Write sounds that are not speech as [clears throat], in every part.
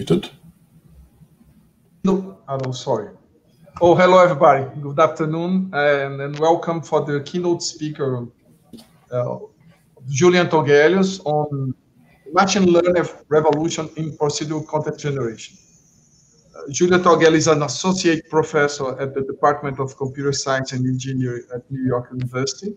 unmuted. No, hello, sorry. Oh, hello, everybody. Good afternoon, and, and welcome for the keynote speaker, uh, Julian Togelius, on machine learning revolution in procedural content generation. Uh, Julian Togelius is an associate professor at the Department of Computer Science and Engineering at New York University.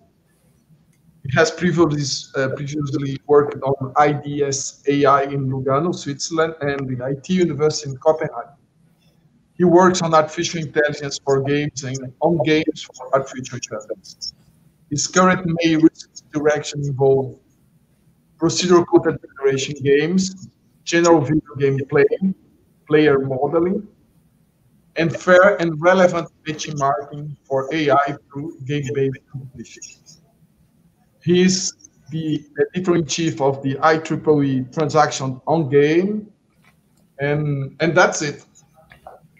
He has previously, uh, previously worked on IDSIA in Lugano, Switzerland, and the IT University in Copenhagen. He works on artificial intelligence for games and on games for artificial intelligence. His current main research direction involves procedural content generation games, general video game playing, player modeling, and fair and relevant benchmarking for AI through game-based competitions. He is the editor-in-chief of the IEEE transaction on game, and, and that's it.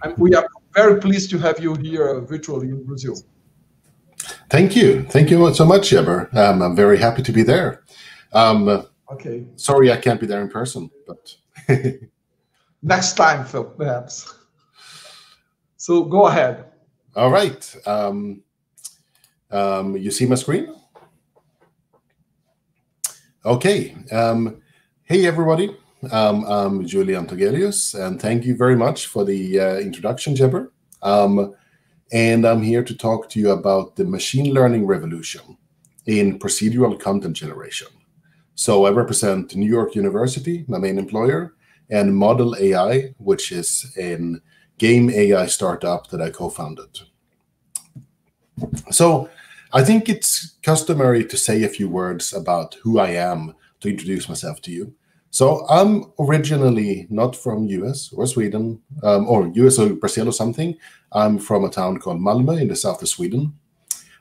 And we are very pleased to have you here virtually in Brazil. Thank you. Thank you so much, Jeber. Um, I'm very happy to be there. Um, okay. Sorry I can't be there in person, but... [laughs] Next time, Phil, perhaps. So go ahead. All right. Um, um, you see my screen? Okay. Um, hey, everybody. Um, I'm Julian Togelius, and thank you very much for the uh, introduction, Jeber. Um, and I'm here to talk to you about the machine learning revolution in procedural content generation. So I represent New York University, my main employer, and modl.ai, which is a game AI startup that I co-founded. So I think it's customary to say a few words about who I am to introduce myself to you. So I'm originally not from US or Sweden, um, or US or Brazil or something. I'm from a town called Malmö in the south of Sweden.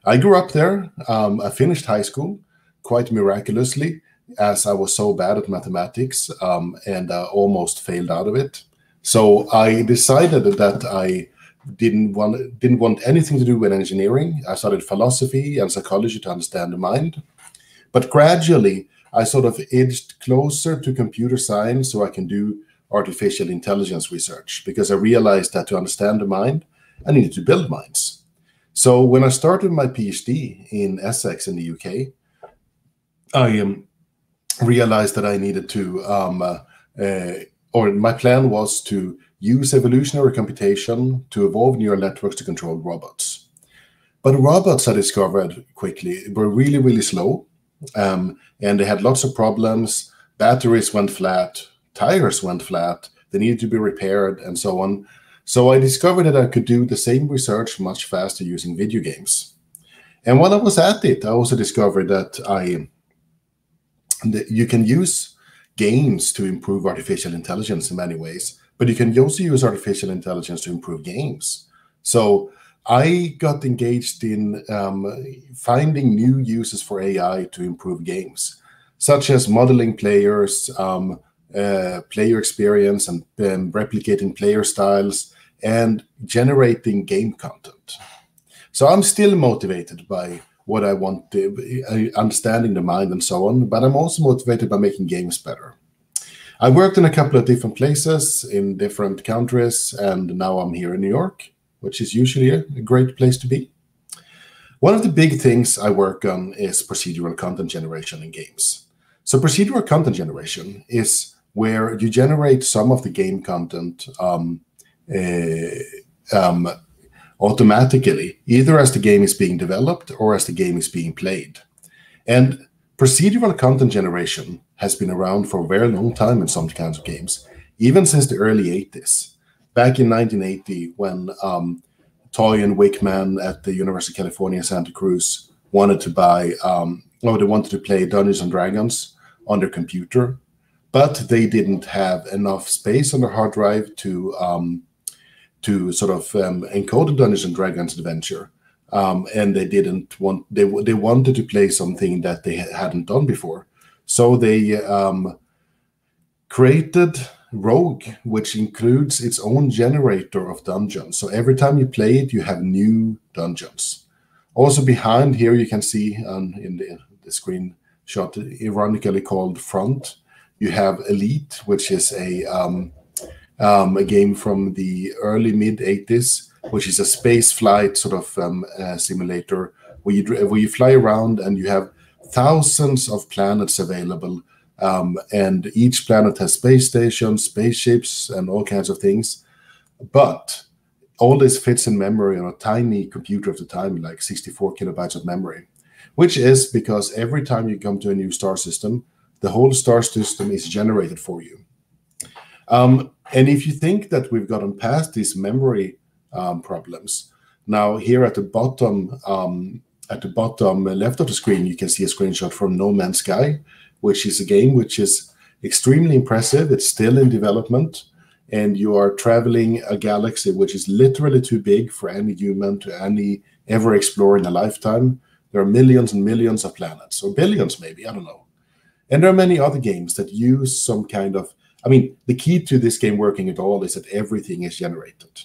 I grew up there. Um, I finished high school quite miraculously, as I was so bad at mathematics um, and uh, almost failed out of it. So I decided that I didn't want didn't want anything to do with engineering. I studied philosophy and psychology to understand the mind, but gradually I sort of edged closer to computer science so I can do artificial intelligence research because I realized that to understand the mind, I needed to build minds. So when I started my PhD in Essex in the UK, I um, realized that I needed to, um, uh, uh, or my plan was to use evolutionary computation to evolve neural networks to control robots. But robots, I discovered quickly, were really, really slow um, and they had lots of problems. Batteries went flat, tires went flat, they needed to be repaired, and so on. So I discovered that I could do the same research much faster using video games. And while I was at it, I also discovered that I that you can use games to improve artificial intelligence in many ways, but you can also use artificial intelligence to improve games. So I got engaged in um, finding new uses for AI to improve games, such as modeling players, um, uh, player experience, and um, replicating player styles, and generating game content. So I'm still motivated by what I want, to, uh, understanding the mind and so on, but I'm also motivated by making games better. I worked in a couple of different places in different countries, and now I'm here in New York which is usually a, great place to be. One of the big things I work on is procedural content generation in games. So procedural content generation is where you generate some of the game content um, uh, um, automatically, either as the game is being developed or as the game is being played. And procedural content generation has been around for a very long time in some kinds of games, even since the early 80s back in 1980 when um, Toy and Wichman at the University of California, Santa Cruz wanted to buy, um, or they wanted to play Dungeons and Dragons on their computer, but they didn't have enough space on their hard drive to um, to sort of um, encode Dungeons and Dragons adventure. Um, and they didn't want they they wanted to play something that they hadn't done before, so they um, created Rogue, which includes its own generator of dungeons. So every time you play it, you have new dungeons. Also behind here, you can see um, in the, the screenshot, ironically called front, you have Elite, which is a um, um, a game from the early mid 80s, which is a space flight sort of um, uh, simulator where you where you fly around and you have thousands of planets available, um, and each planet has space stations, spaceships, and all kinds of things. But all this fits in memory on a tiny computer of the time, like 64 kilobytes of memory, which is because every time you come to a new star system, the whole star system is generated for you. Um, and if you think that we've gotten past these memory um, problems, now here at the bottom, um, at the bottom left of the screen, you can see a screenshot from No Man's Sky, which is a game which is extremely impressive. It's still in development, and you are traveling a galaxy which is literally too big for any human to any ever explore in a lifetime. There are millions and millions of planets, or billions maybe, I don't know. And there are many other games that use some kind of I mean, the key to this game working at all is that everything is generated.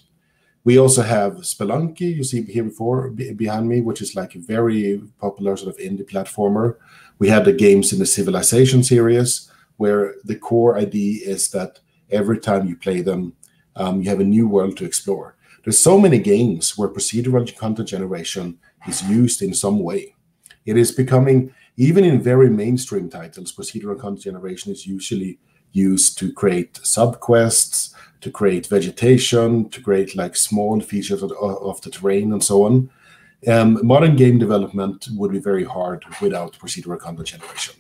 We also have Spelunky, you see here before behind me, which is like a very popular sort of indie platformer. We have the games in the Civilization series, where the core idea is that every time you play them, um, you have a new world to explore. There's so many games where procedural content generation is used in some way. It is becoming, even in very mainstream titles, procedural content generation is usually used to create subquests, to create vegetation, to create like small features of, of the terrain and so on. Um, modern game development would be very hard without procedural content generation.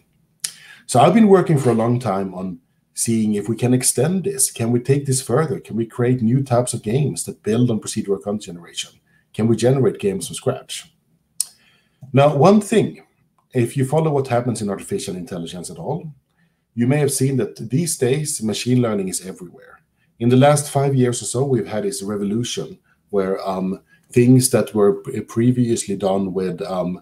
So I've been working for a long time on seeing if we can extend this. Can we take this further? Can we create new types of games that build on procedural content generation? Can we generate games from scratch? Now, one thing, if you follow what happens in artificial intelligence at all, you may have seen that these days machine learning is everywhere. In the last five years or so, we've had this revolution where um, things that were previously done with um,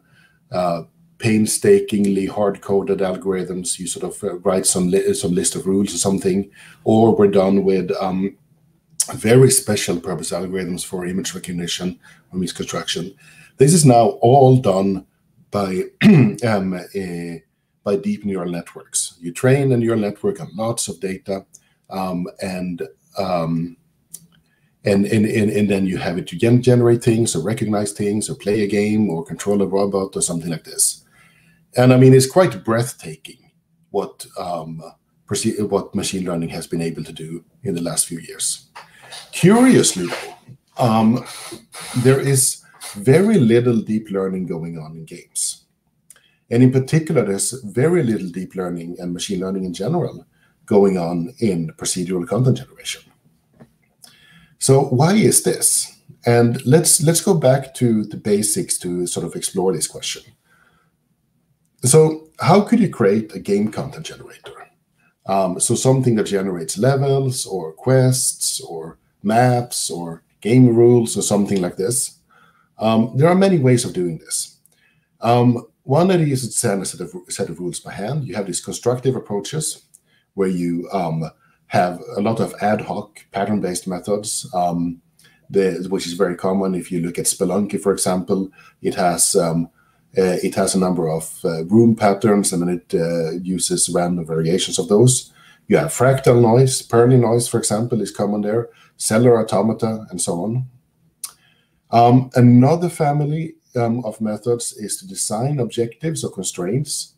uh, painstakingly hard-coded algorithms, you sort of uh, write some li some list of rules or something, or were done with um, very special purpose algorithms for image recognition or misconstruction. This is now all done by [clears throat] um, by deep neural networks. You train a neural network on lots of data, um, and, um, and, and, and and then you have it to gen generate things or recognize things or play a game or control a robot or something like this. And I mean, it's quite breathtaking what um, what machine learning has been able to do in the last few years. Curiously, um, there is very little deep learning going on in games. And in particular, there's very little deep learning and machine learning in general going on in procedural content generation. So why is this? And let's let's go back to the basics to sort of explore this question. So how could you create a game content generator? Um, so something that generates levels or quests or maps or game rules or something like this. Um, there are many ways of doing this. Um, one that is to send a set of set of rules by hand. You have these constructive approaches where you um, have a lot of ad hoc pattern-based methods, um, the, which is very common. If you look at Spelunky, for example, it has um, uh, it has a number of uh, room patterns, and then it uh, uses random variations of those. You have fractal noise, Perlin noise, for example, is common there. Cellular automata, and so on. Um, another family um, of methods is to design objectives or constraints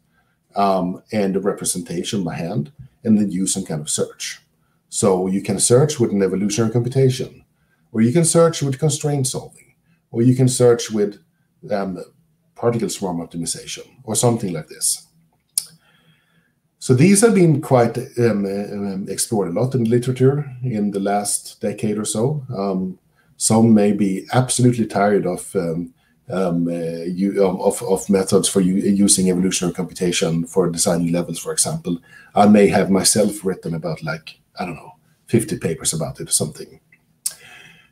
um, and representation by hand, and then use some kind of search. So you can search with an evolutionary computation, or you can search with constraint solving, or you can search with um, particle swarm optimization, or something like this. So these have been quite um, um, explored a lot in the literature in the last decade or so. Um, some may be absolutely tired of um, um, uh, you, of, of methods for using evolutionary computation for designing levels, for example. I may have myself written about like, I don't know, 50 papers about it or something.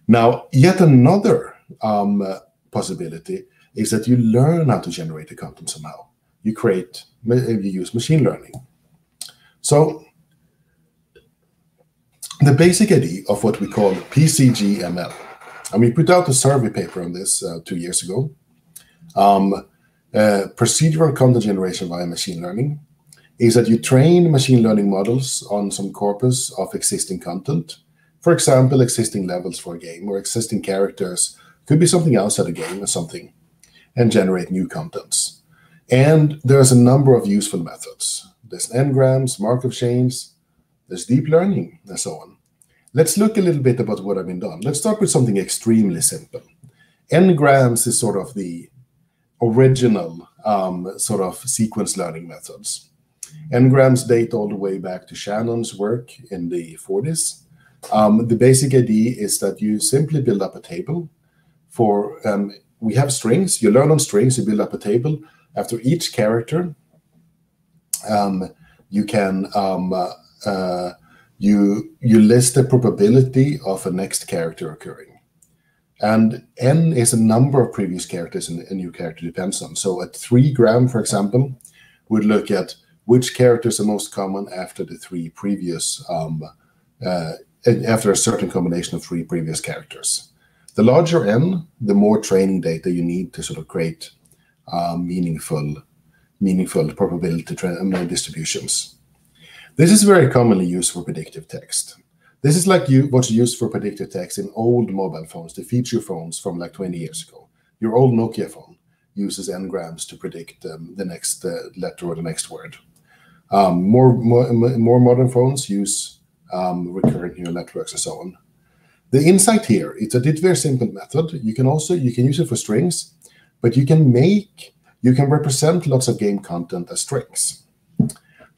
Now, yet another um, uh, possibility is that you learn how to generate the content somehow. You create, you use machine learning. So the basic idea of what we call PCGML and we put out a survey paper on this uh, two years ago. Um, uh, procedural content generation via machine learning is that you train machine learning models on some corpus of existing content. for example, existing levels for a game or existing characters, could be something else at a game or something, and generate new contents. And there's a number of useful methods. There's n-grams, Markov chains, there's deep learning, and so on. Let's look a little bit about what I've been done. Let's start with something extremely simple. N-grams is sort of the original um, sort of sequence learning methods. N-grams date all the way back to Shannon's work in the 40s. Um, the basic idea is that you simply build up a table for, um, we have strings, you learn on strings, you build up a table. After each character, um, you can, um, uh, uh, you, you list the probability of a next character occurring. And n is a number of previous characters a new character depends on. So at three gram, for example, would look at which characters are most common after the three previous, um, uh, after a certain combination of three previous characters. The larger n, the more training data you need to sort of create uh, meaningful, meaningful probability distributions. This is very commonly used for predictive text. This is like you, what's used for predictive text in old mobile phones, the feature phones from like 20 years ago. Your old Nokia phone uses n-grams to predict um, the next uh, letter or the next word. Um, more, more, more modern phones use um, recurrent neural networks and so on. The insight here, it's a very simple method. You can also you can use it for strings, but you can make you can represent lots of game content as strings.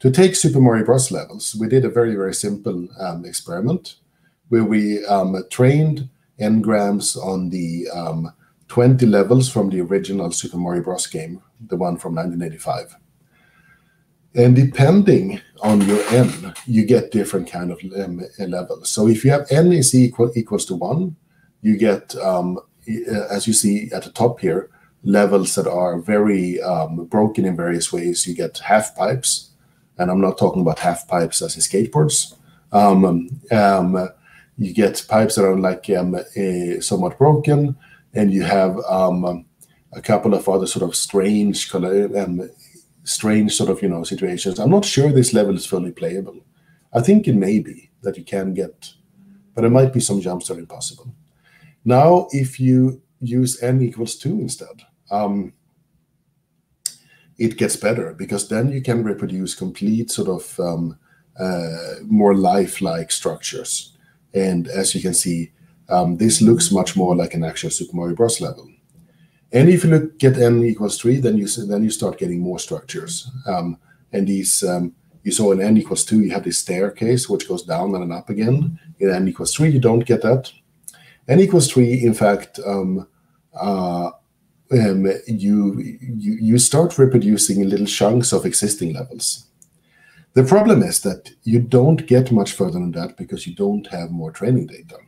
To take Super Mario Bros. levels, we did a very, very simple um, experiment where we um, trained n-grams on the um, 20 levels from the original Super Mario Bros. game, the one from 1985. And depending on your n, you get different kind of um, levels. So if you have n is equal equals to 1, you get, um, as you see at the top here, levels that are very um, broken in various ways. You get half pipes, and I'm not talking about half pipes as in skateboards. Um, um, you get pipes that are like um, somewhat broken, and you have um, a couple of other sort of strange, um, strange sort of you know situations. I'm not sure this level is fully playable. I think it may be that you can get, but there might be some jumps that are impossible. Now, if you use n equals two instead. Um, it gets better because then you can reproduce complete sort of um, uh, more lifelike structures. And as you can see, um, this looks much more like an actual Super Mario Bros. level. And if you look at n equals three, then you then you start getting more structures. Um, and these um, you saw in n equals two, you have this staircase which goes down and up again. In n equals three, you don't get that. n equals three, in fact, um, uh, um, you, you you start reproducing little chunks of existing levels. The problem is that you don't get much further than that because you don't have more training data.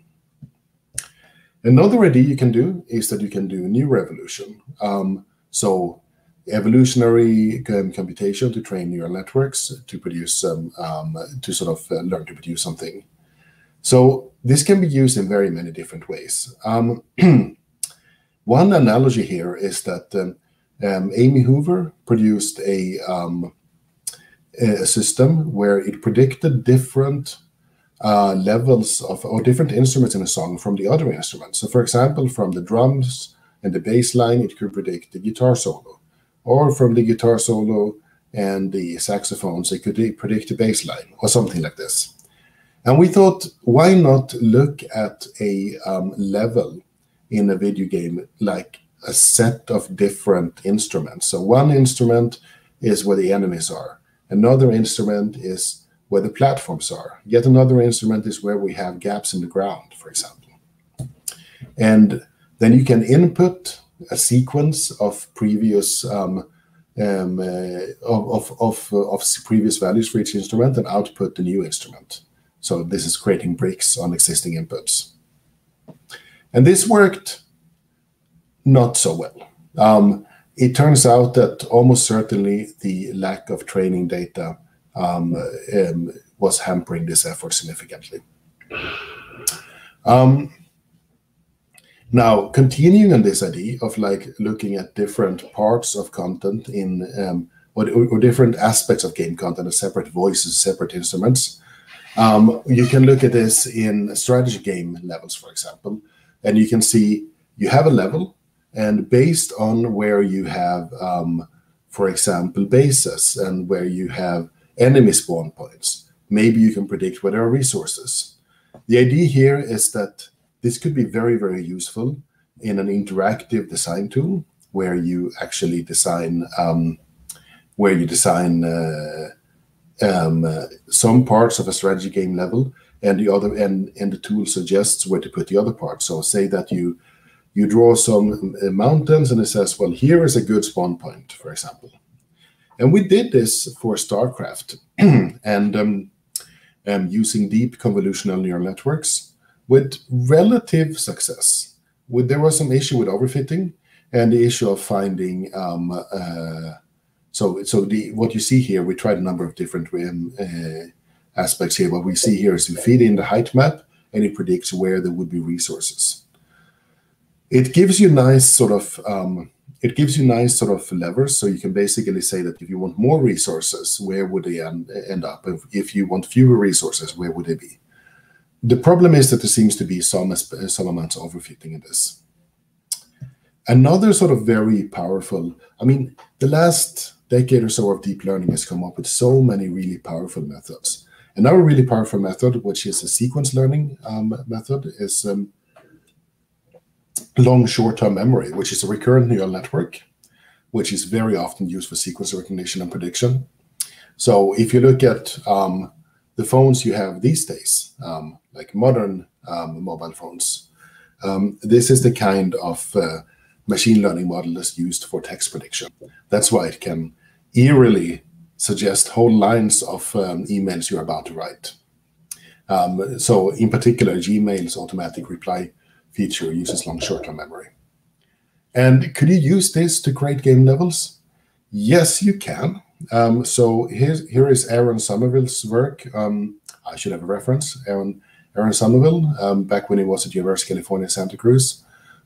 Another idea you can do is that you can do a neuroevolution. Um, so evolutionary um, computation to train neural networks to produce um, um, to sort of uh, learn to produce something. So this can be used in very many different ways. [clears throat] One analogy here is that um, um, Amy Hoover produced a, um, a, system where it predicted different uh, levels of or different instruments in a song from the other instruments. So, for example, from the drums and the bass line, it could predict the guitar solo, or from the guitar solo and the saxophones, it could predict the bass line, or something like this. And we thought, why not look at a um, level in a video game like a set of different instruments. So one instrument is where the enemies are. Another instrument is where the platforms are. Yet another instrument is where we have gaps in the ground, for example. And then you can input a sequence of previous um, um, uh, of, of, of previous values for each instrument and output the new instrument. So this is creating bricks on existing inputs. And this worked not so well. Um, it turns out that almost certainly the lack of training data um, um, was hampering this effort significantly. Um, now, continuing on this idea of like looking at different parts of content in um, or, or, different aspects of game content as separate voices, separate instruments, Um, you can look at this in strategy game levels, for example, and you can see you have a level, and based on where you have, um, for example, bases and where you have enemy spawn points, maybe you can predict where there are resources. The idea here is that this could be very, very useful in an interactive design tool where you actually design um, where you design uh, um, uh, some parts of a strategy game level and the other and and the tool suggests where to put the other part. so say that you you draw some uh, mountains and it says well here is a good spawn point for example and we did this for starcraft [clears throat] and um, um, using deep convolutional neural networks with relative success with, there was some issue with overfitting and the issue of finding um, uh, so so the what you see here we tried a number of different um, uh, aspects here. What we see here is we feed in the height map and it predicts where there would be resources. It gives you nice sort of um, it gives you nice sort of levers. So you can basically say that if you want more resources where would they end, up? If, you want fewer resources where would they be? The problem is that there seems to be some some amounts of overfitting in this. Another sort of very powerful, I mean, the last decade or so of deep learning has come up with so many really powerful methods. Another really powerful method, which is a sequence learning um, method, is um, long short-term memory, which is a recurrent neural network, which is very often used for sequence recognition and prediction. So if you look at um, the phones you have these days, um, like modern um, mobile phones, um, this is the kind of uh, machine learning model that's used for text prediction. That's why it can eerily suggest whole lines of um, emails you're about to write. Um, so in particular, Gmail's automatic reply feature uses long short-term memory. And could you use this to create game levels? Yes, you can. Um, so here's, here is Aaron Summerville's work. Um, I should have a reference. Aaron, Aaron Summerville, um, back when he was at University of California, Santa Cruz,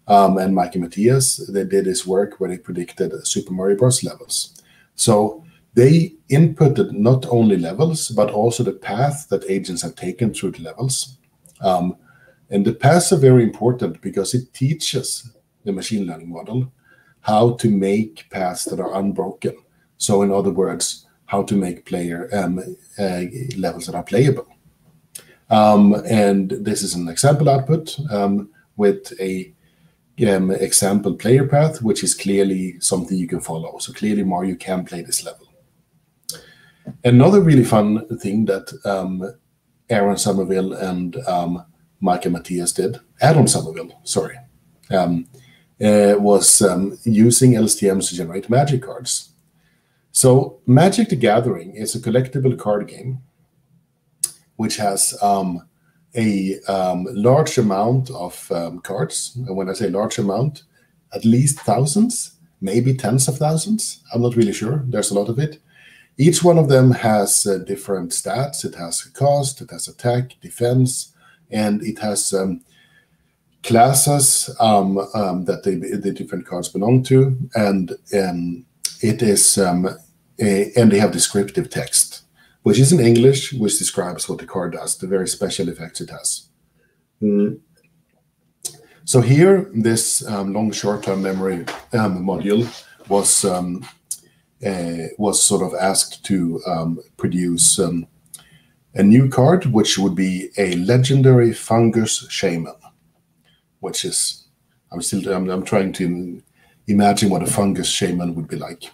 um, and Mike and Mateas, they did this work where they predicted Super Mario Bros. levels. So they inputted not only levels, but also the path that agents have taken through the levels. Um, and the paths are very important because it teaches the machine learning model how to make paths that are unbroken. So, in other words, how to make player um, uh, levels that are playable. Um, and this is an example output um, with a um, example player path, which is clearly something you can follow. So clearly Mario can play this level. Another really fun thing that um, Aaron Summerville and um, Mike Mateas did, Adam Summerville, sorry, um, uh, was um, using LSTMs to generate magic cards. So Magic the Gathering is a collectible card game which has um, a um, large amount of um, cards. And when I say large amount, at least thousands, maybe tens of thousands. I'm not really sure. There's a lot of it. Each one of them has uh, different stats. It has a cost, it has attack, defense, and it has um, classes um, um, that they, the different cards belong to. And um, it is, a, and they have descriptive text which is in English, which describes what the card does, the very special effects it has. Mm. So here, this um, long short-term memory um, module was um, uh, was sort of asked to um, produce um, a new card, which would be a legendary fungus shaman, which is I'm still I'm, I'm trying to imagine what a fungus shaman would be like.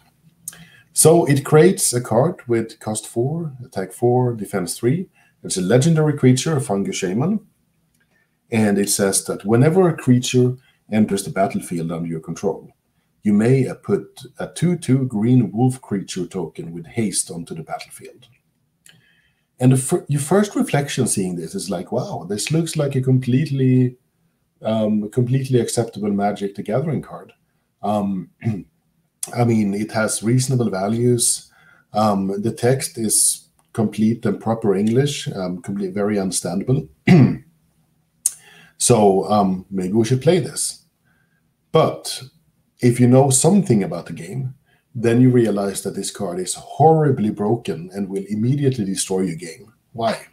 So it creates a card with cost 4, attack 4, defense 3. It's a legendary creature, a fungus shaman. And it says that whenever a creature enters the battlefield under your control, you may put a 2 2 green wolf creature token with haste onto the battlefield. And your first reflection seeing this is like, wow, this looks like a completely, um, completely acceptable Magic the Gathering card. Um, [clears throat] I mean, it has reasonable values. Um, the text is complete and proper English, um, complete, very understandable. [clears throat] so um, maybe we should play this. But if you know something about the game, then you realize that this card is horribly broken and will immediately destroy your game. Why?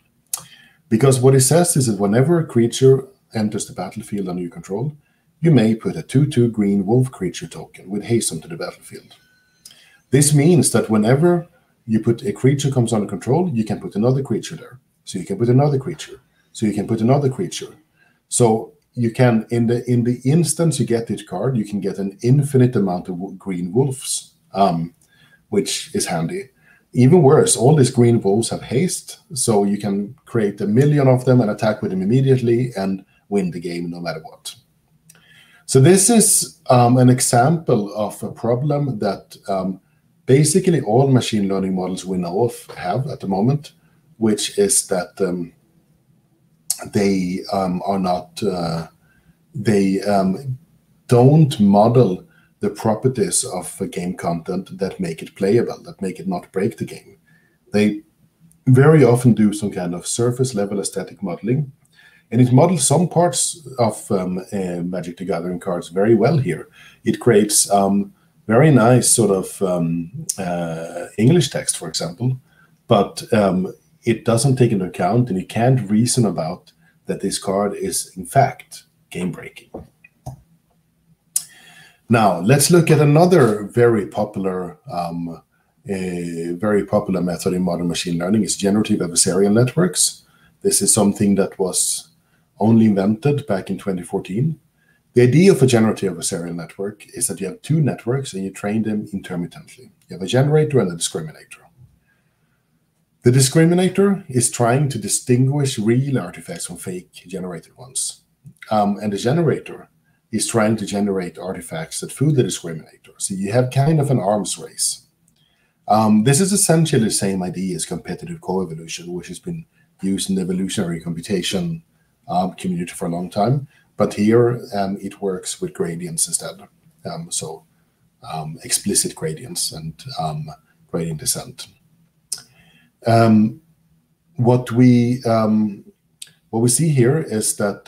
Because what it says is that whenever a creature enters the battlefield under your control, you may put a 2-2 green wolf creature token with haste onto the battlefield. This means that whenever you put a creature comes under control, you can put another creature there. So you can put another creature. So you can put another creature. So you can in the in the instance you get this card, you can get an infinite amount of green wolves, um, which is handy. Even worse, all these green wolves have haste, so you can create a million of them and attack with them immediately and win the game no matter what. So this is um, an example of a problem that um, basically all machine learning models we know of have at the moment, which is that um, they um, are not, uh, they um, don't model the properties of game content that make it playable, that make it not break the game. They very often do some kind of surface level aesthetic modeling and it models some parts of um, uh, Magic the Gathering cards very well here. It creates um, very nice sort of um, uh, English text, for example, but um, it doesn't take into account and you can't reason about that this card is in fact game breaking. Now let's look at another very popular, um, very popular method in modern machine learning is generative adversarial networks. This is something that was only invented back in 2014. The idea of a generative adversarial network is that you have two networks and you train them intermittently. You have a generator and a discriminator. The discriminator is trying to distinguish real artifacts from fake generated ones. Um, and the generator is trying to generate artifacts that fool the discriminator. So you have kind of an arms race. Um, this is essentially the same idea as competitive coevolution, which has been used in the evolutionary computation um, community for a long time. But here um, it works with gradients instead. Um, so um, explicit gradients and gradient descent. Um, what we what we see here is that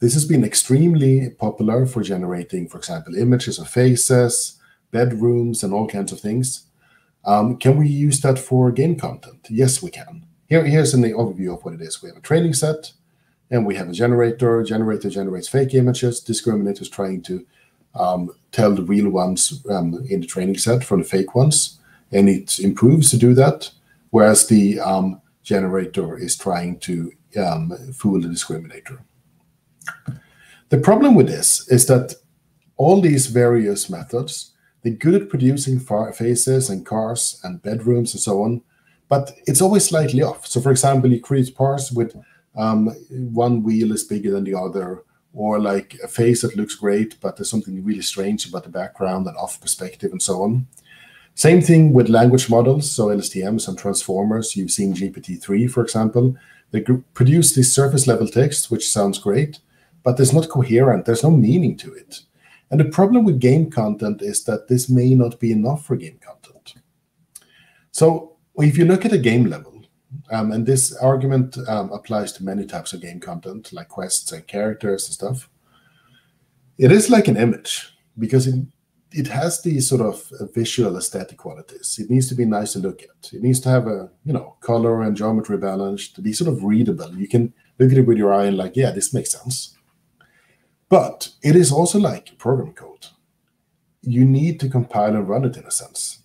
this has been extremely popular for generating, for example, images of faces, bedrooms, and all kinds of things. Um, can we use that for game content? Yes, we can. Here, here's an overview of what it is. We have a training set, and we have a generator. Generator generates fake images. Discriminator is trying to um, tell the real ones um, in the training set from the fake ones, and it improves to do that. Whereas the um, generator is trying to um, fool the discriminator. The problem with this is that all these various methods, they're good at producing faces and cars and bedrooms and so on, but it's always slightly off. So, for example, you create parts with um, one wheel is bigger than the other, or like a face that looks great, but there's something really strange about the background and off perspective and so on. Same thing with language models, so LSTMs and transformers. You've seen GPT-3, for example. They produce this surface level text, which sounds great, but it's not coherent. There's no meaning to it. And the problem with game content is that this may not be enough for game content. So if you look at a game level, um, and this argument um, applies to many types of game content, like quests and characters and stuff. It is like an image because it, it has these sort of visual aesthetic qualities. It needs to be nice to look at. It needs to have a you know color and geometry balanced. to be sort of readable. You can look at it with your eye and like, yeah, this makes sense. But it is also like program code. You need to compile and run it in a sense.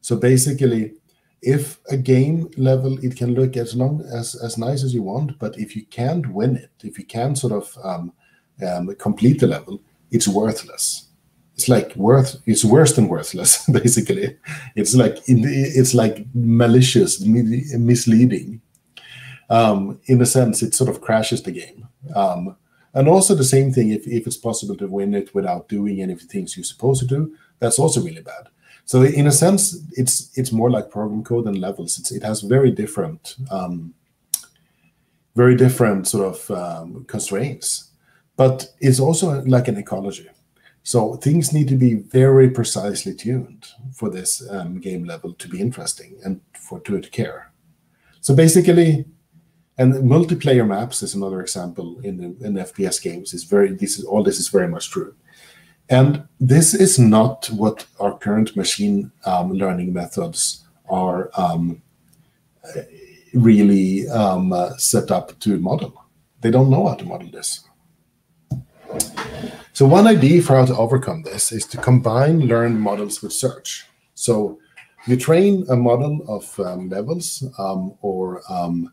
So basically, if a game level it can look as long as as nice as you want but if you can't win it if you can't sort of um, um, complete the level it's worthless it's like worth it's worse than worthless [laughs] basically. It's like it's like malicious misleading. Um, in a sense it sort of crashes the game. Um, and also the same thing if, if it's possible to win it without doing any of the things you're supposed to do that's also really bad. So in a sense, it's it's more like program code and levels. It's, it has very different, um, very different sort of um, constraints, but it's also like an ecology. So things need to be very precisely tuned for this um, game level to be interesting and for to, care. So basically, and multiplayer maps is another example in in FPS games. Is very this is all this is very much true. And this is not what our current machine um, learning methods are um, really um, uh, set up to model. They don't know how to model this. So one idea for how to overcome this is to combine learned models with search. So you train a model of um, levels um, or um,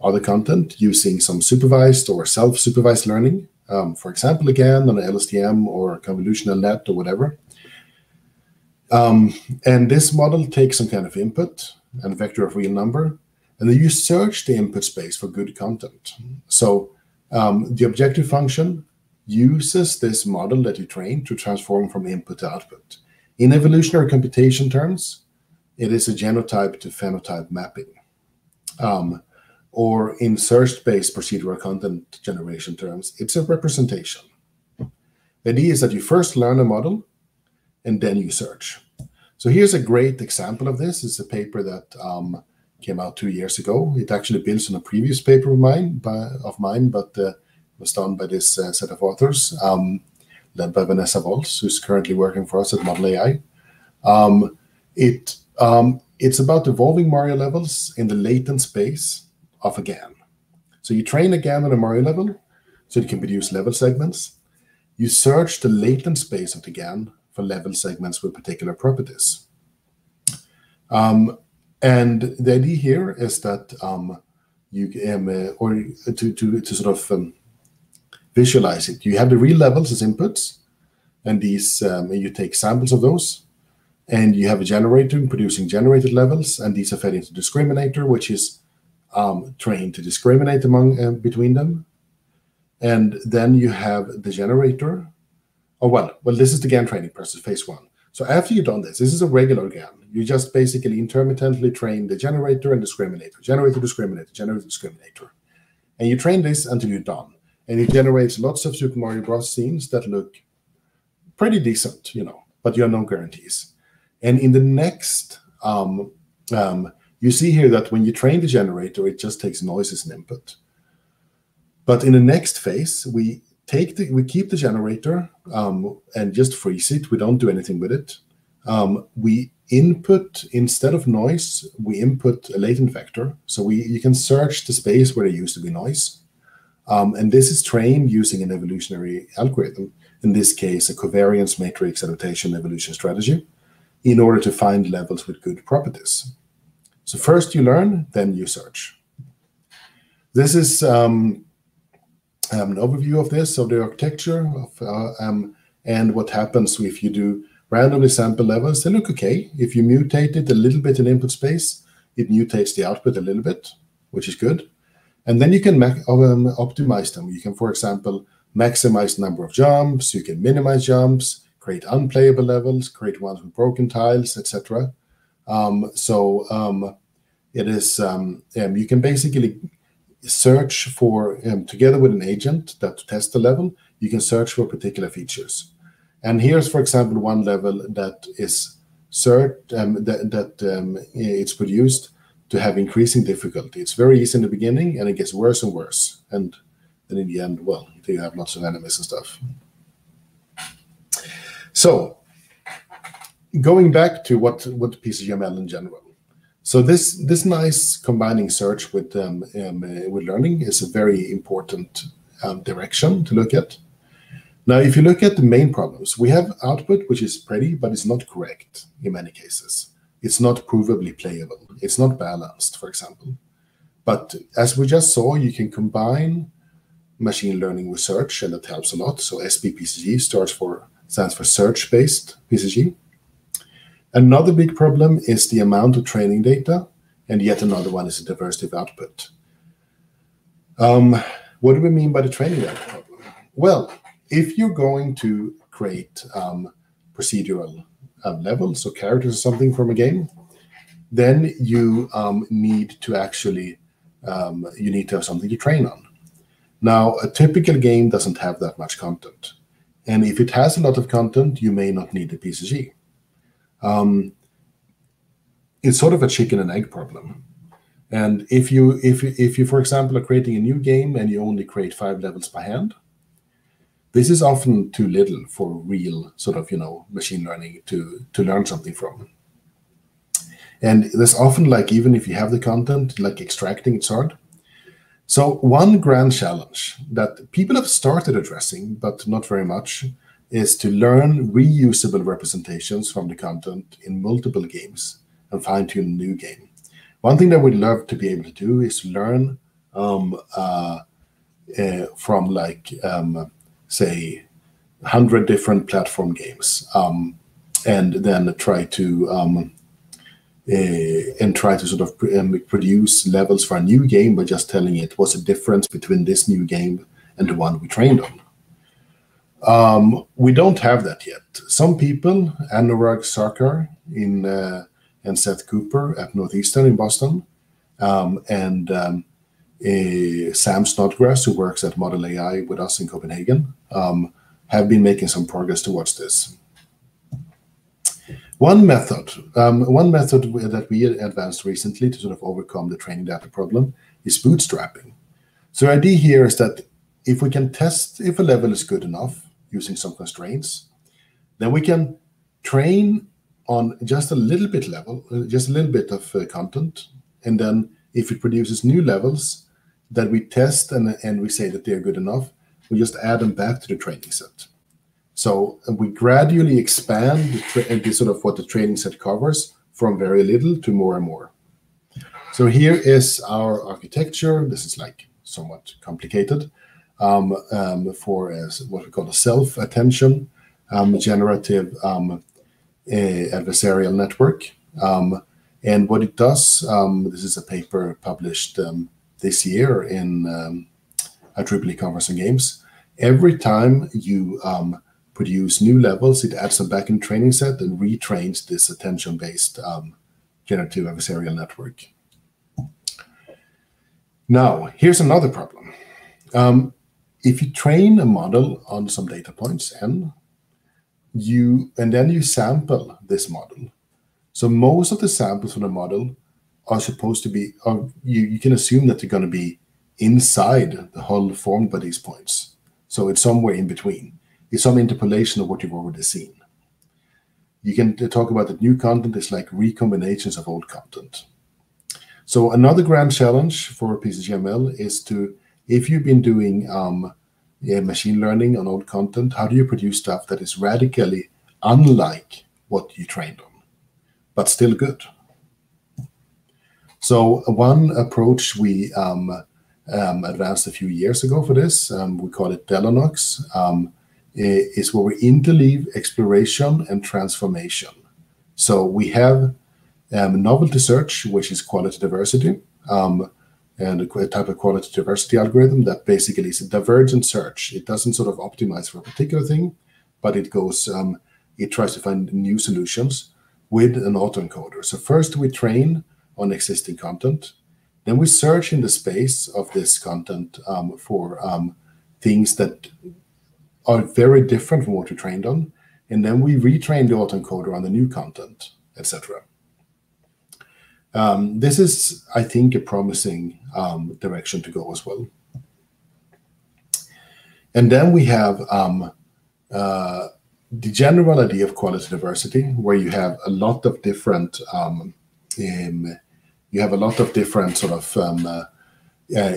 other content using some supervised or self-supervised learning. Um, for example, again, on an LSTM or convolutional net or whatever. Um, and this model takes some kind of input and vector of real number, and then you search the input space for good content. So um, the objective function uses this model that you train to transform from input to output. In evolutionary computation terms, it is a genotype to phenotype mapping. Um, or in search-based procedural content generation terms, it's a representation. The idea is that you first learn a model and then you search. So here's a great example of this. It's a paper that um, came out two years ago. It actually builds on a previous paper of mine, by, of mine but uh, was done by this uh, set of authors, um, led by Vanessa Volz, who's currently working for us at modl.ai. Um, it um, it's about evolving Mario levels in the latent space of a GAN. So you train a GAN on a Mario level, so it can produce level segments. You search the latent space of the GAN for level segments with particular properties. Um, and the idea here is that um, you um, uh, or to, to, to sort of um, visualize it. You have the real levels as inputs, and these um, you take samples of those, and you have a generator producing generated levels, and these are fed into discriminator, which is um, trained to discriminate among uh, between them. And then you have the generator. Oh well, well this is the GAN training process, phase one. So after you've done this, this is a regular GAN. You just basically intermittently train the generator and discriminator, generator, discriminator, generator, discriminator. And you train this until you're done and it generates lots of Super Mario Bros. scenes that look pretty decent, you know, but you have no guarantees. And in the next, um, um, you see here that when you train the generator, it just takes noise as an input. But in the next phase, we take the we keep the generator um, and just freeze it. We don't do anything with it. Um, we input instead of noise, we input a latent vector. So we you can search the space where there used to be noise um, and this is trained using an evolutionary algorithm, in this case, a covariance matrix adaptation evolution strategy, in order to find levels with good properties. So first you learn, then you search. This is um, um, an overview of this, of the architecture, of, uh, um, and what happens if you do randomly sample levels. They look okay. If you mutate it a little bit in input space, it mutates the output a little bit, which is good. And then you can um, optimize them. You can, for example, maximize number of jumps. You can minimize jumps, create unplayable levels, create ones with broken tiles, etc. Um, so um, it is um, um you can basically search for um, together with an agent that to test the level. You can search for particular features. And here's, for example, one level that is search that, that it's produced to have increasing difficulty. It's very easy in the beginning and it gets worse and worse. And then in the end, well, you have lots of enemies and stuff. So going back to what, what PCGML in general. So this this nice combining search with um, um, uh, with learning is a very important um, direction to look at. Now, if you look at the main problems, we have output which is pretty, but it's not correct in many cases it's not provably playable. It's not balanced, for example. But as we just saw, you can combine machine learning with search, and that helps a lot. So SBPCG starts for stands for search-based PCG. Another big problem is the amount of training data, and yet another one is the diversity of output. Um, what do we mean by the training data problem? Well, if you're going to create um, procedural um, level, so characters or something from a game, then you um, need to actually um, you need to have something to train on. Now, a typical game doesn't have that much content, and if it has a lot of content, you may not need a PCG. Um, it's sort of a chicken and egg problem. And if you if if you for example are creating a new game and you only create five levels by hand, this is often too little for real sort of you know machine learning to to learn something from And there's often like, even if you have the content, like extracting it's hard. So one grand challenge that people have started addressing, but not very much, is to learn reusable representations from the content in multiple games and fine tune a new game. One thing that we'd love to be able to do is learn um, uh, uh, from like um, say 100 different platform games um, and then try to um, uh, and try to sort of um, produce levels for a new game by just telling it what's the difference between this new game and the one we trained on. Um, we don't have that yet. Some people, Anurag Sarkar in uh, and Seth Cooper at Northeastern in Boston, um, and um, uh, Sam Snodgrass, who works at modl.ai with us in Copenhagen, um, have been making some progress towards this. One method, um, one method that we advanced recently to sort of overcome the training data problem is bootstrapping. So the idea here is that if we can test if a level is good enough using some constraints, then we can train on just a little bit level, uh, just a little bit of uh, content, and then if it produces new levels, that we test and, and we say that they're good enough, we just add them back to the training set. So we gradually expand the, the sort of what the training set covers from very little to more and more. So here is our architecture. This is like somewhat complicated um, um, for a, what we call a self-attention um, generative um, adversarial network. Um, and what it does, um, this is a paper published this year in um, IEEE Conference on Games. Every time you um, produce new levels, it adds a back in training set and retrains this attention-based um, generative adversarial network. Now, here's another problem. Um, if you train a model on some data points, n, you and then you sample this model. So most of the samples from the model are supposed to be, are, you, you can assume that they're going to be inside the hull formed by these points. So it's somewhere in between. It's some interpolation of what you've already seen. You can talk about that new content is like recombinations of old content. So another grand challenge for PCGML is to, if you've been doing um, yeah, machine learning on old content, how do you produce stuff that is radically unlike what you trained on, but still good? So one approach we um, um, advanced a few years ago for this, um, we call it DeLeNoX, um, is where we interleave exploration and transformation. So we have novelty search, which is quality diversity, and a type of quality diversity algorithm that basically is a divergent search. It doesn't sort of optimize for a particular thing, but it goes, it tries to find new solutions with an autoencoder. So first we train on existing content. Then we search in the space of this content um, for um, things that are very different from what we trained on. And then we retrain the autoencoder on the new content, etc. Um, this is, I think, a promising um, direction to go as well. And then we have um, uh, the general idea of quality diversity, where you have a lot of different um, um, you have a lot of different sort of um, uh,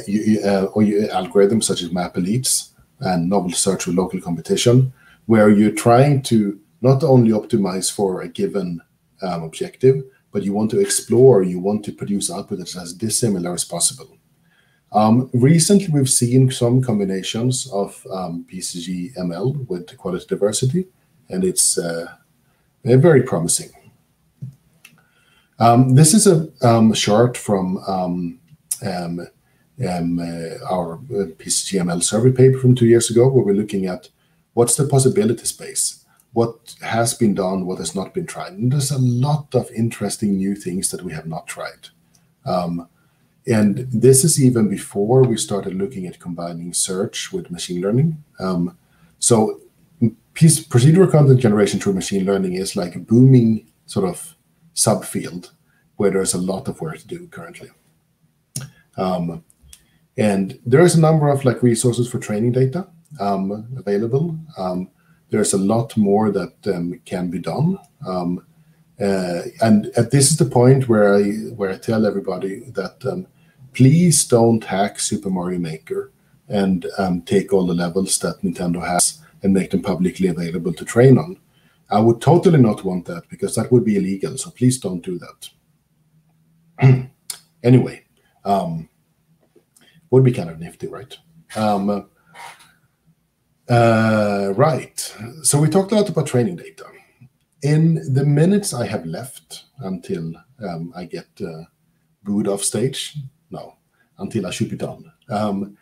you, uh, or algorithms such as MAP-Elites and novel search with local competition, where you're trying to not only optimize for a given um, objective, but you want to explore, you want to produce output that's as dissimilar as possible. Um, recently, we've seen some combinations of um, PCG ML with quality diversity, and it's uh, very promising. Um, this is a um, chart from um, um, um uh, our uh, PCGML survey paper from two years ago, where we're looking at what's the possibility space, what has been done, what has not been tried. And there's a lot of interesting new things that we have not tried. Um, and this is even before we started looking at combining search with machine learning. so procedural content generation through machine learning is like a booming sort of subfield where there's a lot of work to do currently. Um, and there is a number of like resources for training data um, available. Um, there's a lot more that um, can be done. Um, Uh, and uh, this is the point where I where I tell everybody that um, please don't hack Super Mario Maker and take all the levels that Nintendo has and make them publicly available to train on. I would totally not want that because that would be illegal. So please don't do that. [clears throat] anyway, um, would be kind of nifty, right? Um, uh, right. So we talked a lot about training data. In the minutes I have left until um, I get uh, booed off stage, no, until I should be done. Um,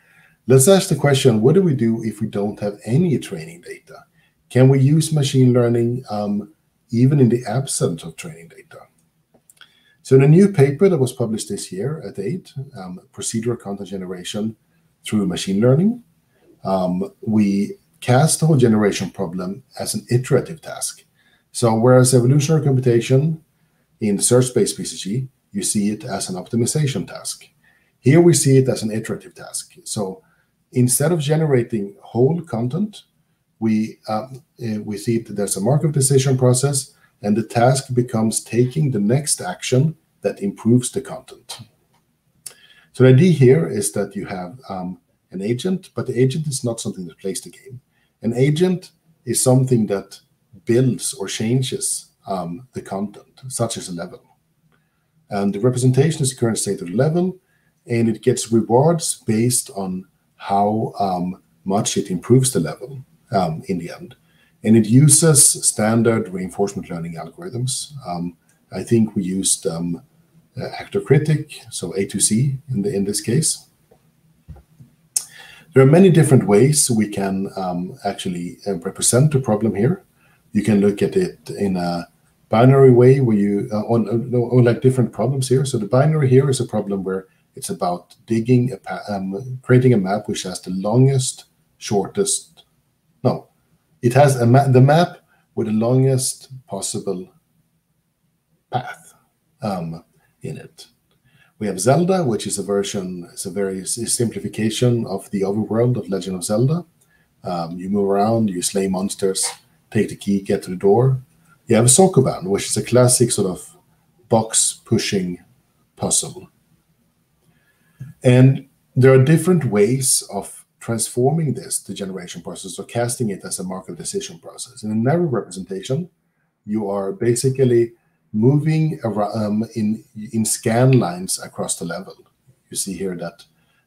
let's ask the question: What do we do if we don't have any training data? Can we use machine learning um, even in the absence of training data? So, in a new paper that was published this year at AIIDE, um, procedural content generation through machine learning, um, we cast the whole generation problem as an iterative task. So whereas evolutionary computation in search-based PCG, you see it as an optimization task. Here we see it as an iterative task. So instead of generating whole content, we um, uh, we see that there's a Markov decision process, and the task becomes taking the next action that improves the content. So the idea here is that you have um, an agent, but the agent is not something that plays the game. An agent is something that builds or changes um, the content, such as a level. And the representation is the current state of the level, and it gets rewards based on how um, much it improves the level um, in the end. And it uses standard reinforcement learning algorithms. Um, I think we used um, uh, Actor Critic, so A2C in, the, in this case. There are many different ways we can um, actually uh, represent the problem here. You can look at it in a binary way where you uh, on, on, on, like different problems here. So the binary here is a problem where it's about digging a um, creating a map which has the longest, shortest. No, it has a ma the map with the longest possible path um, in it. We have Zelda, which is a version, it's a very simplification of the overworld of Legend of Zelda. Um, you move around, you slay monsters, take the key, get to the door. You have Sokoban, which is a classic sort of box pushing puzzle. And there are different ways of transforming this to generation process or casting it as a Markov decision process. In a narrow representation, you are basically moving around um, in in scan lines across the level. You see here that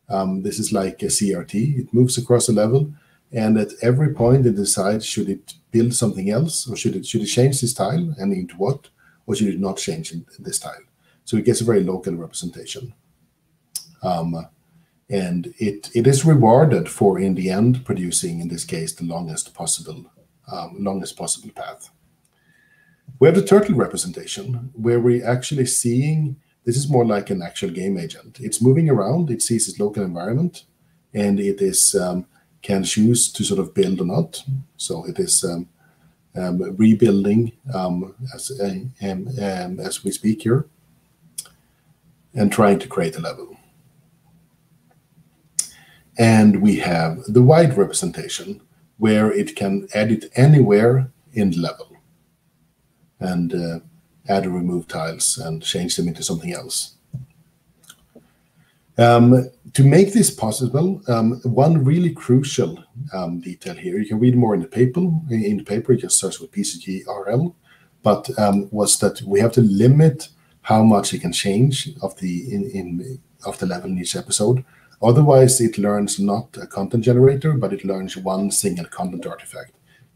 um, this is like a CRT. It moves across the level, and at every point it decides should it build something else or should it should it change this tile and into what, or should it not change this tile. So it gets a very local representation. Um, and it it is rewarded for in the end producing in this case the longest possible um, longest possible path. We have the turtle representation where we're actually seeing this is more like an actual game agent. It's moving around, it sees its local environment, and it is um, can choose to sort of build or not. So it is um, um, rebuilding um, as, um, um, as we speak here and trying to create a level. And we have the wide representation where it can edit anywhere in level and uh, add or remove tiles and change them into something else. Um, to make this possible, um, one really crucial um, detail here, you can read more in the paper, in the paper, you just search with PCGRL, but um, was that we have to limit how much it can change of the in, in of the level in each episode. Otherwise, it learns not a content generator, but it learns one single content artifact.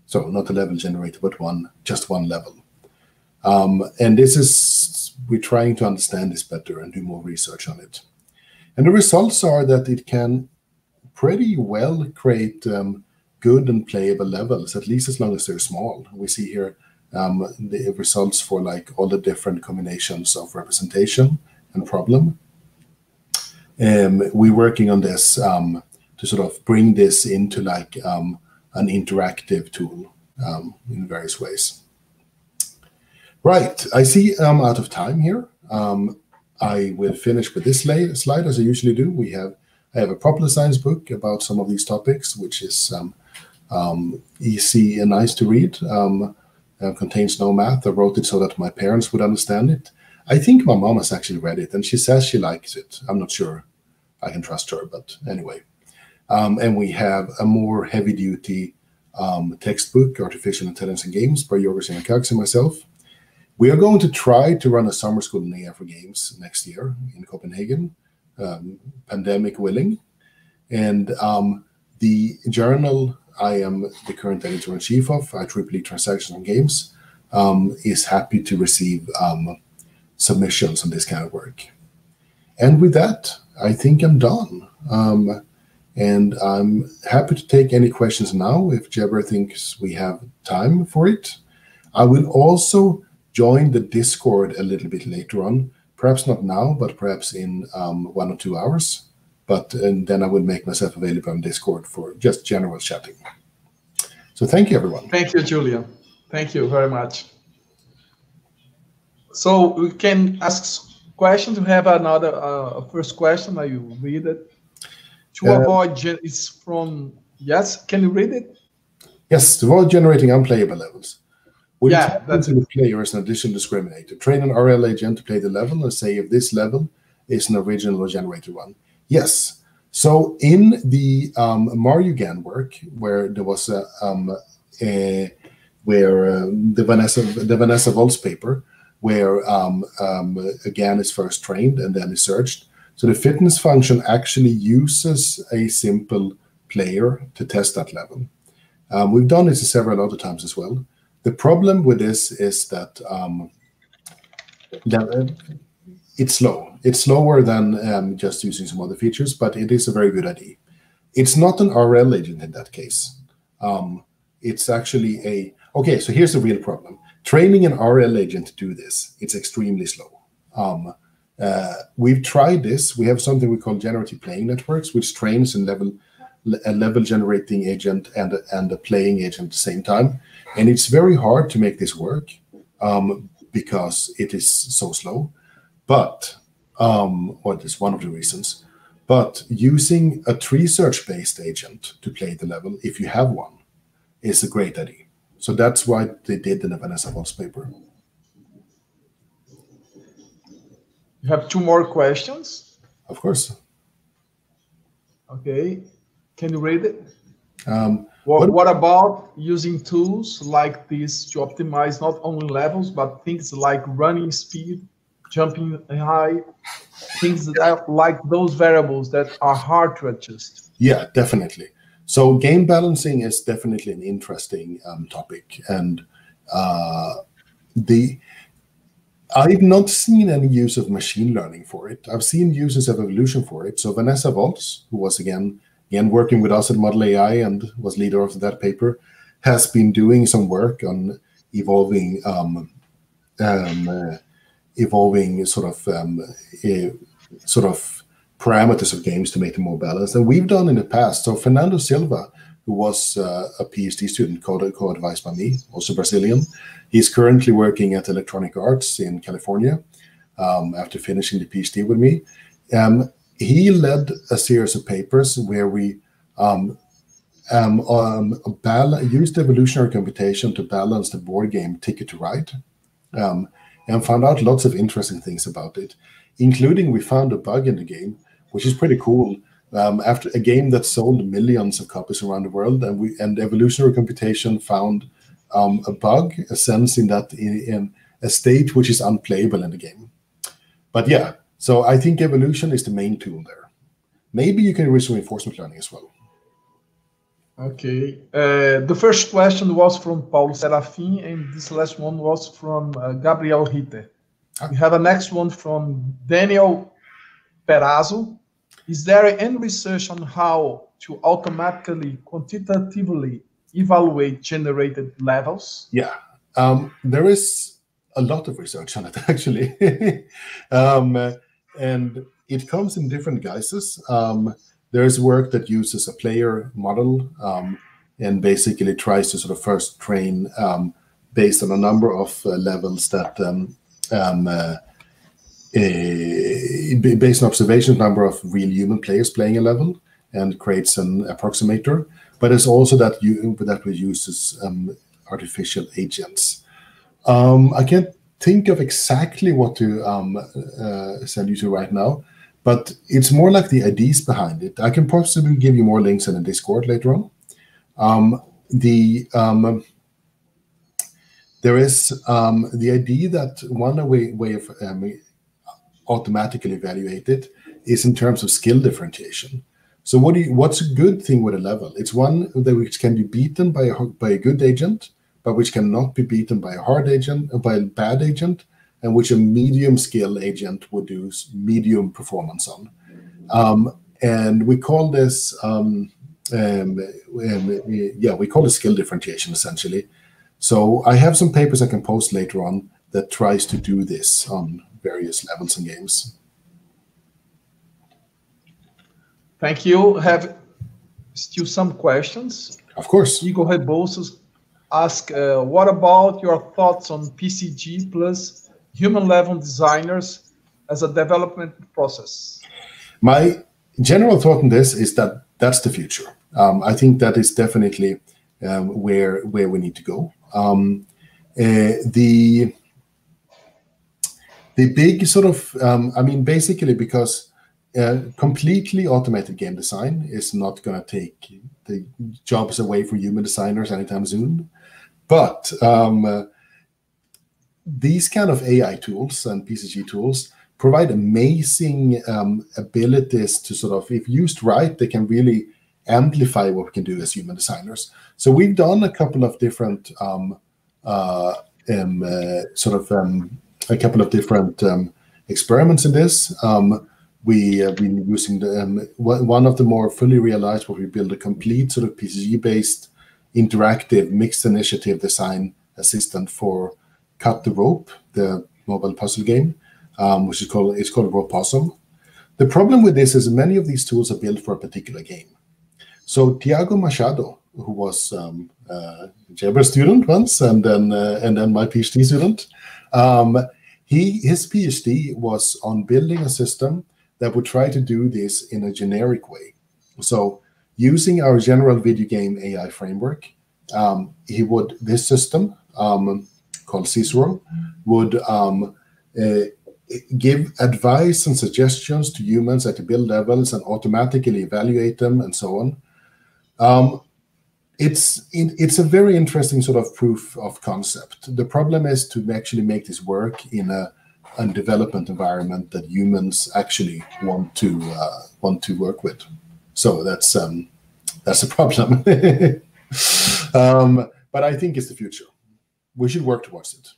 So not a level generator, but one just one level. Um, and this is, we're trying to understand this better and do more research on it. And the results are that it can pretty well create um, good and playable levels, at least as long as they're small. We see here um, the results for like all the different combinations of representation and problem. Um, we're working on this um, to sort of bring this into like um, an interactive tool um, in various ways. Right, I see I'm out of time here. Um, I will finish with this slide as I usually do. We have I have a popular science book about some of these topics, which is um, easy and nice to read. Uh, contains no math. I wrote it so that my parents would understand it. I think my mom has actually read it, and she says she likes it. I'm not sure I can trust her, but anyway. Um, and we have a more heavy-duty um, textbook, Artificial Intelligence and Games, by Jorgos Yannakakis and myself. We are going to try to run a summer school in EA for games next year in Copenhagen, um, pandemic willing. And um, the journal I am the current editor in chief of, IEEE Transactions and Games, um, is happy to receive um, submissions on this kind of work. And with that, I think I'm done. Um, and I'm happy to take any questions now if Geber thinks we have time for it. I will also join the Discord a little bit later on, perhaps not now, but perhaps in um, one or two hours. But and then I will make myself available on Discord for just general chatting. So thank you, everyone. Thank you, Julian. Thank you very much. So we can ask questions. We have another uh, first question. I will read it. To uh, avoid, it's from, yes, can you read it? Yes, to avoid generating unplayable levels. We yeah, that's the player as an additional discriminator. Train an RL agent to play the level and say if this level is an original or generated one. Yes. So in the um, Mario GAN work, where there was a, um, a where uh, the Vanessa the Vanessa Volz paper, where um, um, GAN is first trained and then is searched. So the fitness function actually uses a simple player to test that level. Um, we've done this several other times as well. The problem with this is that um, it's slow. It's slower than um, just using some other features, but it is a very good idea. It's not an RL agent in that case. Um, it's actually a okay. So here's the real problem: training an RL agent to do this. It's extremely slow. Um, uh, we've tried this. We have something we call generative playing networks, which trains level a level generating agent and and a playing agent at the same time. And it's very hard to make this work um, because it is so slow. But, um, or one of the reasons. But using a tree search based agent to play the level, if you have one, is a great idea. So that's why they did in the Vanessa Volz paper. You have two more questions? Of course. Okay. Can you read it? Um, what, what, about using tools like this to optimize not only levels, but things like running speed, jumping high, things that like those variables that are hard to adjust? Yeah, definitely. So game balancing is definitely an interesting um, topic, and uh, the I've not seen any use of machine learning for it. I've seen uses of evolution for it. So Vanessa Volz, who was again again working with us at modl.ai and was leader of that paper, has been doing some work on evolving um, um, uh, evolving sort of um, uh, sort of parameters of games to make them more balanced. And we've done in the past. So Fernando Silva, who was uh, a PhD student co-advised by me, also Brazilian, he's currently working at Electronic Arts in California um, after finishing the PhD with me. Um, he led a series of papers where we um, um, um, used evolutionary computation to balance the board game Ticket to Ride um, and found out lots of interesting things about it, including we found a bug in the game, which is pretty cool. Um, after a game that sold millions of copies around the world, and we and evolutionary computation found um, a bug, a sense in that in, in a state which is unplayable in the game. But yeah, so I think evolution is the main tool there. Maybe you can use reinforcement learning as well. Okay. Uh, the first question was from Paulo Serafim, and this last one was from uh, Gabriel Ritter. We have a next one from Daniel Perazzo. Is there any research on how to automatically, quantitatively evaluate generated levels? Yeah, um, there is a lot of research on it [laughs] actually. um, and it comes in different guises. Um, there's work that uses a player model um, and basically tries to sort of first train um, based on a number of uh, levels that um, um, uh, based on observation number of real human players playing a level and creates an approximator. But it's also that you that we uses um, artificial agents. Um, I can't think of exactly what to um, uh, send you to right now, but it's more like the ideas behind it. I can possibly give you more links in the Discord later on. Um, the um, there is um, the idea that one way, way of um, automatically evaluate it is in terms of skill differentiation. So what do you, what's a good thing with a level? It's one that which can be beaten by a, by a good agent, but which cannot be beaten by a hard agent, by a bad agent, and which a medium skill agent would do medium performance on. Um, and we call this, um, um, um yeah, we call it skill differentiation essentially. So I have some papers I can post later on that tries to do this on various levels and games. Thank you. Have still some questions. Of course. Igor Rebouças ask, uh, what about your thoughts on PCG plus human level designers as a development process? My general thought on this is that that's the future. Um, I think that is definitely um, where where we need to go. Um, uh, the the big sort of, um, I mean, basically because uh, completely automated game design is not going to take the jobs away from human designers anytime soon. But um, uh, these kind of AI tools and PCG tools provide amazing um, abilities to sort of, if used right, they can really amplify what we can do as human designers. So we've done a couple of different um, uh, um, uh, sort of um, a couple of different um, experiments in this. Um, we have been using the, um, one of the more fully realized where we build a complete sort of PCG-based interactive mixed initiative design assistant for Cut the Rope, the mobile puzzle game, um, which is called it's called Ropossum. The problem with this is many of these tools are built for a particular game. So Tiago Machado, who was um, uh, Geber student once, and then uh, and then my PhD student, um, he his PhD was on building a system that would try to do this in a generic way. So using our general video game AI framework, um, he would this system um, called Cicero would um, uh, give advice and suggestions to humans at the build levels and automatically evaluate them and so on. It's it's a very interesting sort of proof of concept. The problem is to actually make this work in a, a development environment that humans actually want to uh, want to work with. So that's um, that's a [laughs] problem. um, but I think it's the future. We should work towards it.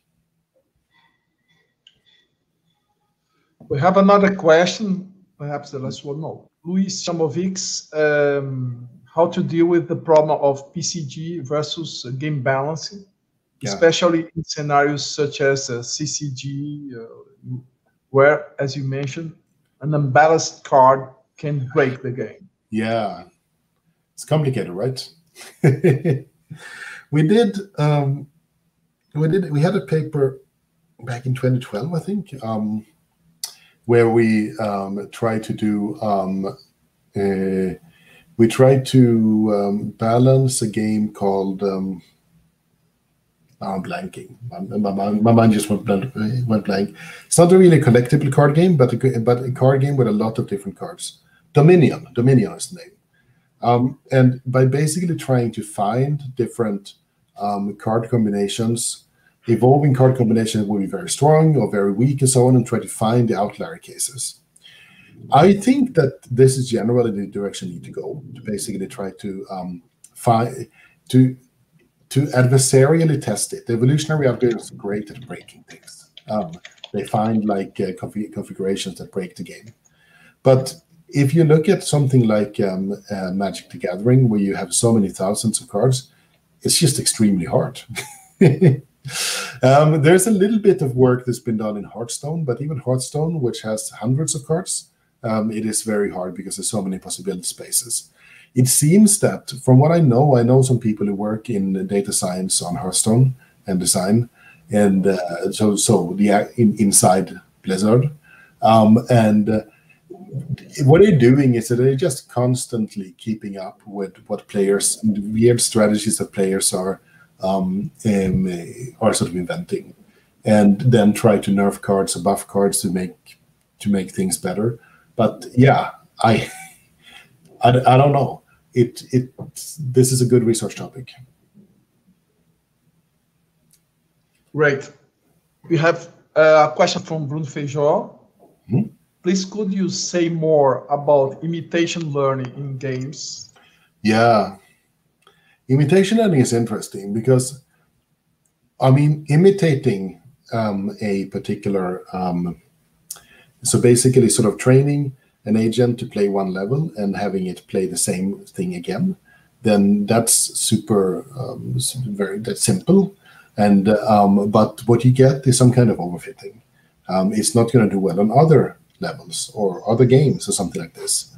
We have another question, perhaps the last one. No, Luis Chamovics. Um, how to deal with the problem of PCG versus game balancing, yeah. especially in scenarios such as uh, CCG, uh, where, as you mentioned, an unbalanced card can break the game. Yeah, it's complicated, right? [laughs] we did, um, we did, we had a paper back in 2012, I think, um, where we um, tried to do um, uh, we tried to um, balance a game called um, I'm blanking. My, my, my, mind just went blank, went blank. It's not really a collectible card game, but a, but a card game with a lot of different cards. Dominion. Dominion is the name. Um, and by basically trying to find different um, card combinations, evolving card combinations will be very strong or very weak and so on, and try to find the outlier cases. I think that this is generally the direction you need to go to basically try to um, find to to adversarially test it. The evolutionary algorithms are great at breaking things. Um, they find like uh, config configurations that break the game. But if you look at something like um, uh, Magic the Gathering, where you have so many thousands of cards, it's just extremely hard. [laughs] um, there's a little bit of work that's been done in Hearthstone, but even Hearthstone, which has hundreds of cards, um, it is very hard because there's so many possibility spaces. It seems that, from what I know, I know some people who work in data science on Hearthstone and design, and uh, so so the in, inside Blizzard, um, and uh, what they're doing is that they're just constantly keeping up with what players, weird strategies that players are um, um, are sort of inventing, and then try to nerf cards or buff cards to make to make things better. But yeah, I I, I don't know. It it this is a good research topic. Great. We have a question from Bruno Feijó. Hmm? Please, could you say more about imitation learning in games? Yeah. Imitation learning is interesting because, I mean, imitating um, a particular, um, so basically sort of training an agent to play one level and having it play the same thing again, then that's super, um, very, that's simple and um, but what you get is some kind of overfitting. Um, it's not going to do well on other levels or other games or something like this.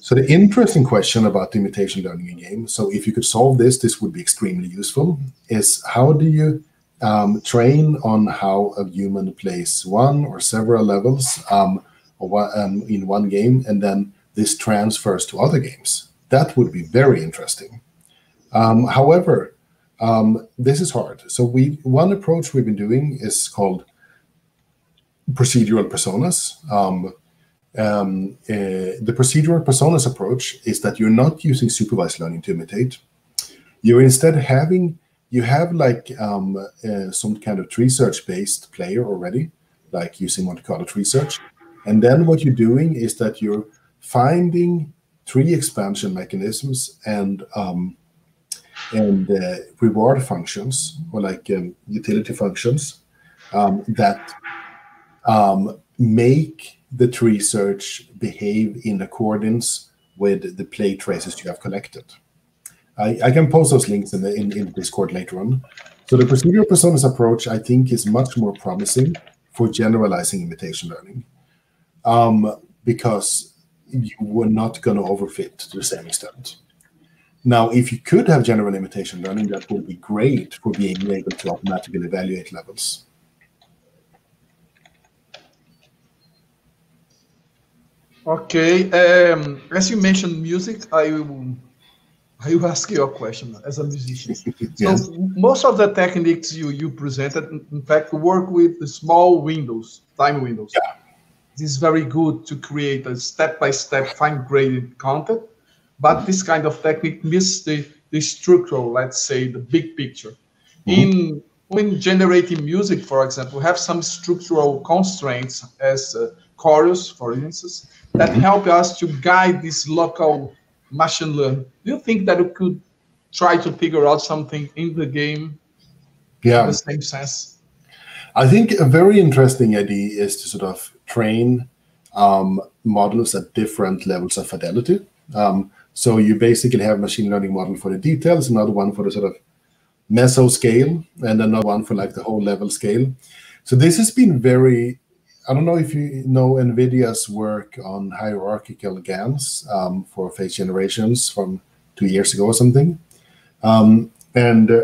So the interesting question about imitation learning in games. So if you could solve this, this would be extremely useful. Is how do you um, train on how a human plays one or several levels um, um, in one game, and then this transfers to other games? That would be very interesting. Um, however, um, this is hard. So we one approach we've been doing is called procedural personas. Um, uh, the procedural personas approach is that you're not using supervised learning to imitate. You're instead having you have like um, uh, some kind of tree search based player already, like using Monte Carlo tree search, and then what you're doing is that you're finding tree expansion mechanisms and um, and uh, reward functions or like um, utility functions um, that um, make the tree search behave in accordance with the play traces you have collected. I, I can post those links in the in, in Discord later on. So the procedural personas approach, I think, is much more promising for generalizing imitation learning um, because you were not going to overfit to the same extent. Now, if you could have general imitation learning, that would be great for being able to automatically evaluate levels. Okay. Um, as you mentioned music, I will, I will ask you a question as a musician. [laughs] yes. So most of the techniques you, you presented, in fact, work with small windows, time windows. Yeah. This is very good to create a step-by-step fine-grained content but this kind of technique misses the, the structural, let's say, the big picture. Mm-hmm. In when generating music, for example, we have some structural constraints as uh, chorus, for instance, that mm-hmm. help us to guide this local machine learning. Do you think that we could try to figure out something in the game yeah. in the same sense? I think a very interesting idea is to sort of train um, models at different levels of fidelity. Um, so you basically have a machine learning model for the details, another one for the sort of meso scale, and another one for like the whole level scale. So this has been very, I don't know if you know NVIDIA's work on hierarchical GANs um, for phase generations from two years ago or something. Um, and uh,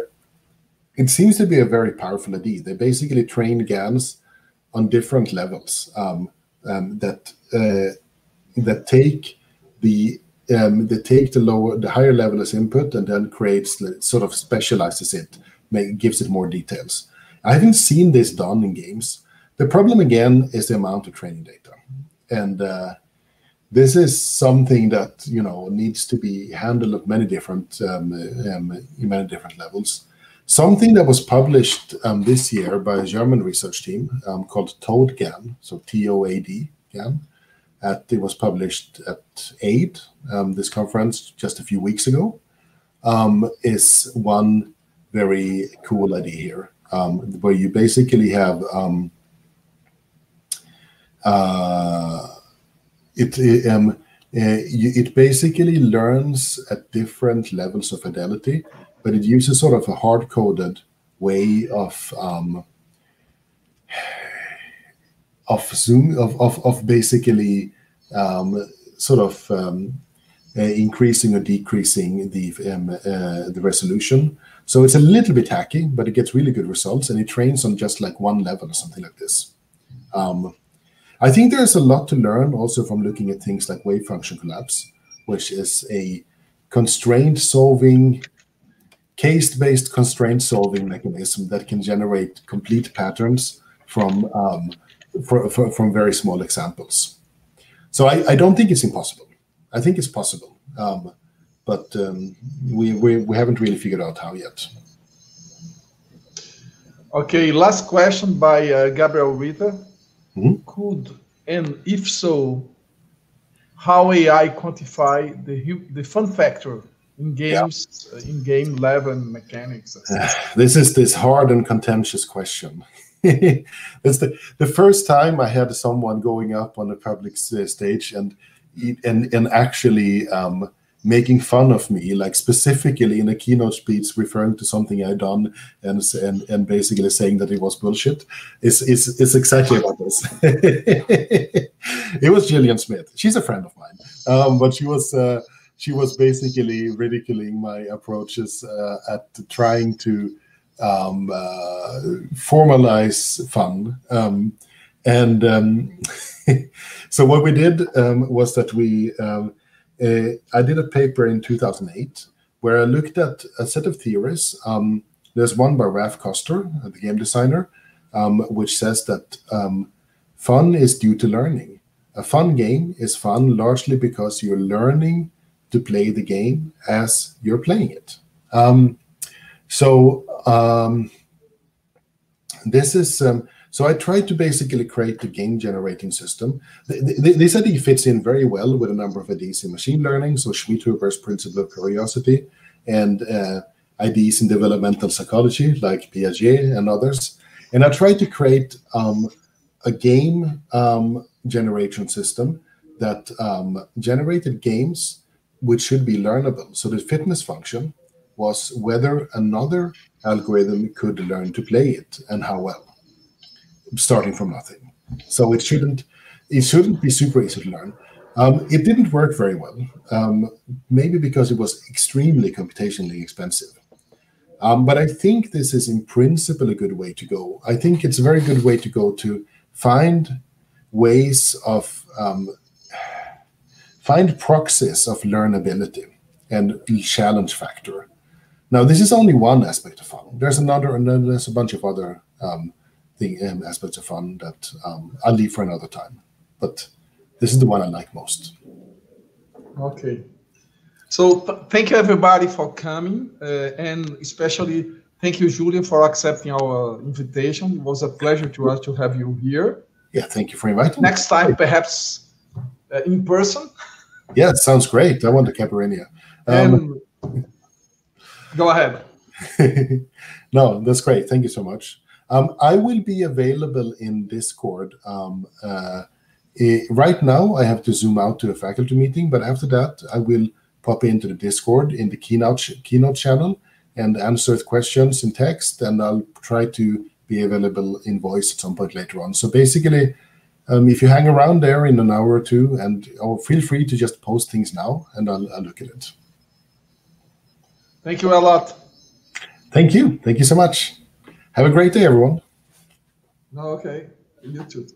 it seems to be a very powerful idea. They basically train GANs on different levels um, um that uh, that take the um, they take the lower, the higher level as input and then creates sort of specializes it, make, gives it more details. I haven't seen this done in games. The problem again is the amount of training data, and uh, this is something that you know needs to be handled at many different um, um, many different levels. Something that was published um, this year by a German research team um, called TOAD-GAN, so T-O-A-D GAN, at, it was published at AIIDE, um, this conference, just a few weeks ago, um, is one very cool idea here, where you basically have uh, it, um, uh, it basically learns at different levels of fidelity, but it uses sort of a hard-coded way of um, of zoom of of, of basically um, sort of um, uh, increasing or decreasing the um, uh, the resolution. So it's a little bit hacky, but it gets really good results, and it trains on just like one level or something like this. Um, I think there's a lot to learn also from looking at things like wave function collapse, which is a constraint solving case-based constraint solving mechanism that can generate complete patterns from um, for, for, from very small examples. So I, I, don't think it's impossible. I think it's possible, um, but um, we, we we haven't really figured out how yet. Okay, last question by uh, Gabriel Rita. Mm -hmm. Could and if so, how AI quantify the the fun factor in games, yeah. in game level mechanics? [sighs] this is this hard and contentious question. [laughs] it's the the first time I had someone going up on a public stage and and and actually um, making fun of me, like specifically in a keynote speech, referring to something I'd done and and, and basically saying that it was bullshit. Is is is exactly about this. [laughs] it was Gillian Smith. She's a friend of mine, um, but she was. Uh, she was basically ridiculing my approaches uh, at trying to um, uh, formalize fun. Um, and um, [laughs] so what we did um, was that we um, I did a paper in 2008 where I looked at a set of theories. Um, there's one by Raph Koster, the game designer, um, which says that um, fun is due to learning. A fun game is fun largely because you're learning to play the game as you're playing it. Um, so um, this is um, so I tried to basically create the game generating system. This idea fits in very well with a number of ideas in machine learning, so Schmidhuber's principle of curiosity, and uh, ideas in developmental psychology like Piaget and others. And I tried to create um, a game um, generation system that um, generated games which should be learnable. So the fitness function was whether another algorithm could learn to play it and how well starting from nothing. So it shouldn't it shouldn't be super easy to learn. Um, it didn't work very well, um, maybe because it was extremely computationally expensive. Um, but I think this is in principle a good way to go. I think it's a very good way to go to find ways of um, find proxies of learnability and challenge factor. Now, this is only one aspect of fun. There's another, and then there's a bunch of other um, the um, aspects of fun that um, I'll leave for another time. But this is the one I like most. Okay. So th thank you everybody for coming, uh, and especially thank you, Julian, for accepting our invitation. It was a pleasure to us to have you here. Yeah, thank you for inviting Next time, perhaps uh, in person. Yeah, sounds great. I want to Caipirinha. Um, go ahead. [laughs] no, that's great. Thank you so much. Um, I will be available in Discord. Um, uh, eh, right now, I have to zoom out to a faculty meeting, but after that, I will pop into the Discord in the keynote keynote channel and answer questions in text, and I'll try to be available in voice at some point later on. So basically, um, if you hang around there in an hour or two, and or feel free to just post things now, and I'll, I'll look at it. Thank you a lot. Thank you. Thank you so much. Have a great day, everyone. No, okay. You too.